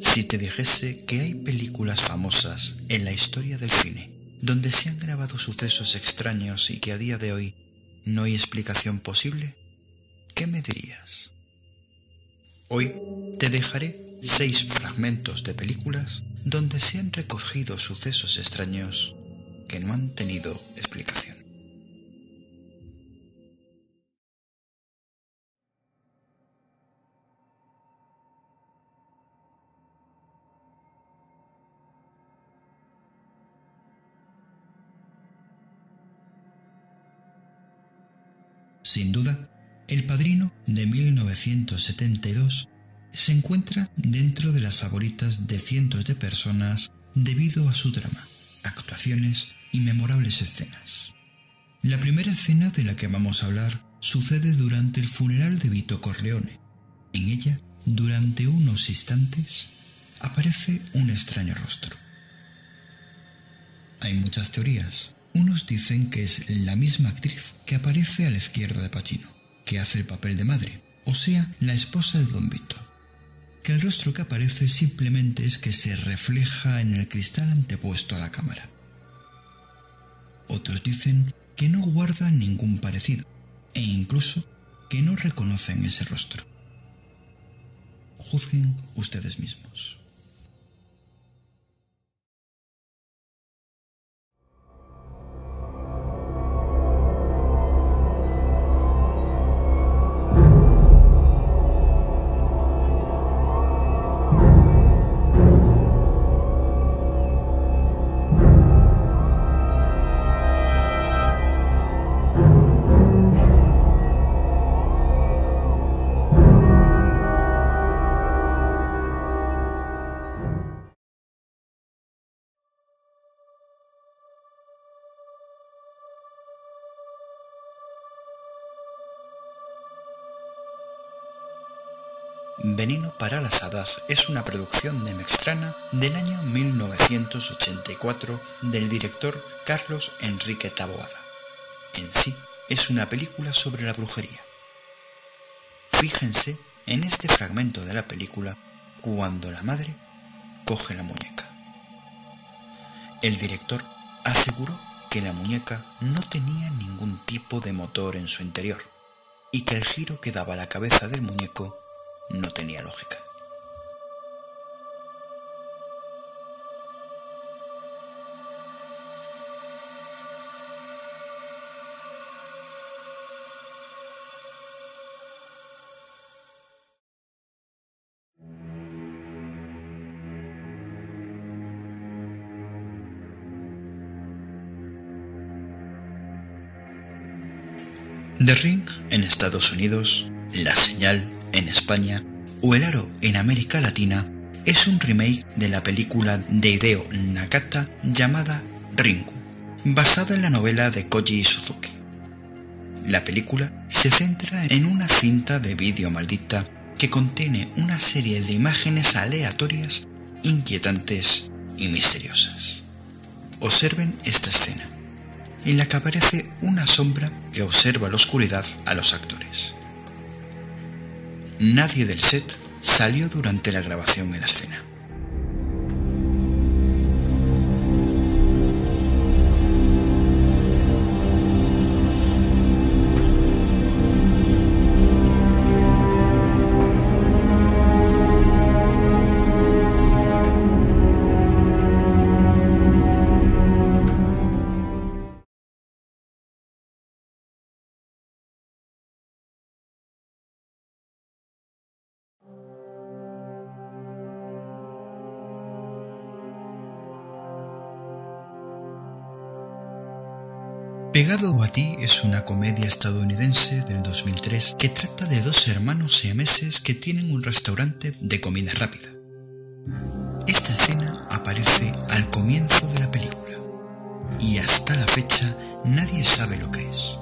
Si te dijese que hay películas famosas en la historia del cine donde se han grabado sucesos extraños y que a día de hoy no hay explicación posible, ¿qué me dirías? Hoy te dejaré seis fragmentos de películas donde se han recogido sucesos extraños que no han tenido explicación. Sin duda, El Padrino de 1972 se encuentra dentro de las favoritas de cientos de personas debido a su drama, actuaciones y memorables escenas. La primera escena de la que vamos a hablar sucede durante el funeral de Vito Corleone. En ella, durante unos instantes, aparece un extraño rostro. Hay muchas teorías. Unos dicen que es la misma actriz que aparece a la izquierda de Pacino, que hace el papel de madre, o sea, la esposa de Don Vito que el rostro que aparece simplemente es que se refleja en el cristal antepuesto a la cámara. Otros dicen que no guardan ningún parecido e incluso que no reconocen ese rostro. Juzguen ustedes mismos. Veneno para las Hadas es una producción de Mextrana del año 1984 del director Carlos Enrique Taboada. En sí, es una película sobre la brujería. Fíjense en este fragmento de la película cuando la madre coge la muñeca. El director aseguró que la muñeca no tenía ningún tipo de motor en su interior y que el giro que daba la cabeza del muñeco no tenía lógica. The Ring en Estados Unidos, La Señal en España o El Aro en América Latina es un remake de la película de Hideo Nakata llamada Rinku, basada en la novela de Koji Suzuki. La película se centra en una cinta de vídeo maldita que contiene una serie de imágenes aleatorias, inquietantes y misteriosas. Observen esta escena, en la que aparece una sombra que observa la oscuridad a los actores. Nadie del set salió durante la grabación en la escena. Pegado a ti es una comedia estadounidense del 2003 que trata de dos hermanos siameses que tienen un restaurante de comida rápida. Esta escena aparece al comienzo de la película y hasta la fecha nadie sabe lo que es.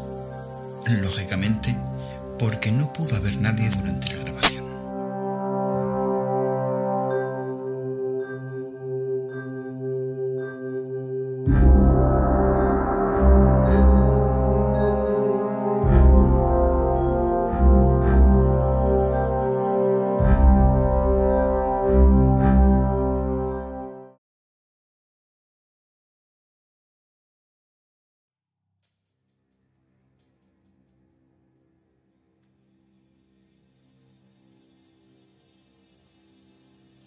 Lógicamente, porque no pudo haber nadie durante la grabación.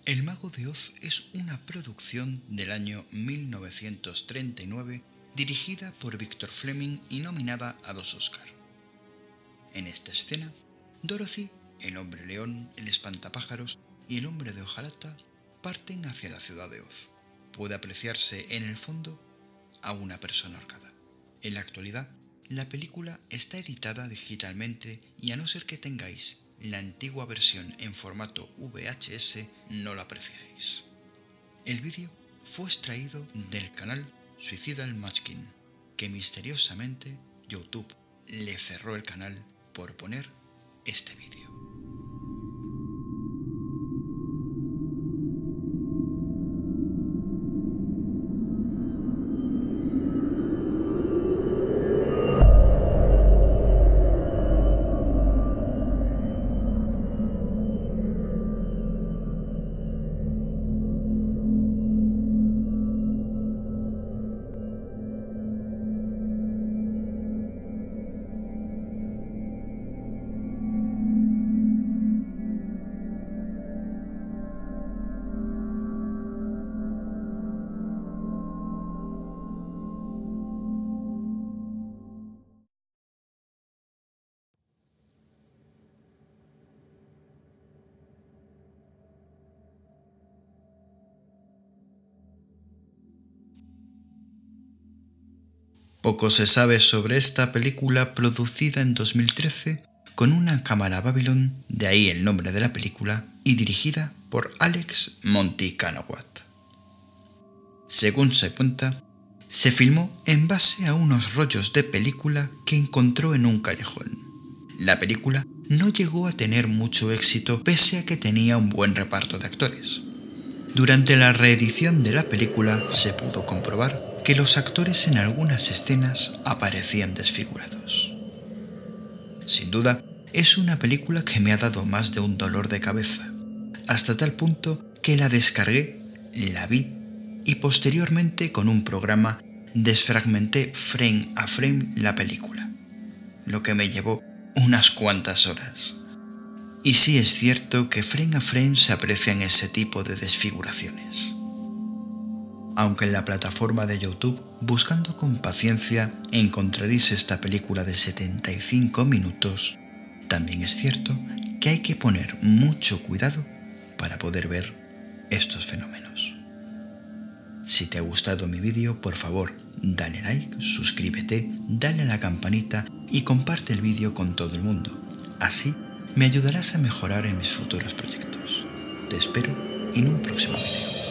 El Mago de Oz es una producción del año 1939 dirigida por Victor Fleming y nominada a dos Oscar. En esta escena, Dorothy, el hombre león, el espantapájaros y el hombre de hojalata parten hacia la ciudad de Oz. Puede apreciarse en el fondo a una persona ahorcada. En la actualidad, la película está editada digitalmente y a no ser que tengáis la antigua versión en formato VHS no la apreciaréis. El vídeo fue extraído del canal Suicidal Matchkin, que misteriosamente YouTube le cerró el canal por poner este vídeo. Poco se sabe sobre esta película producida en 2013 con una cámara Babylon, de ahí el nombre de la película, y dirigida por Alex Monty Kanawat. Según se cuenta, se filmó en base a unos rollos de película que encontró en un callejón. La película no llegó a tener mucho éxito pese a que tenía un buen reparto de actores. Durante la reedición de la película se pudo comprobar que los actores en algunas escenas aparecían desfigurados. Sin duda, es una película que me ha dado más de un dolor de cabeza, hasta tal punto que la descargué, la vi y posteriormente con un programa desfragmenté frame a frame la película, lo que me llevó unas cuantas horas. Y sí es cierto que frame a frame se aprecian ese tipo de desfiguraciones aunque en la plataforma de YouTube, buscando con paciencia, encontraréis esta película de 75 minutos, también es cierto que hay que poner mucho cuidado para poder ver estos fenómenos. Si te ha gustado mi vídeo, por favor, dale like, suscríbete, dale a la campanita y comparte el vídeo con todo el mundo. Así me ayudarás a mejorar en mis futuros proyectos. Te espero en un próximo vídeo.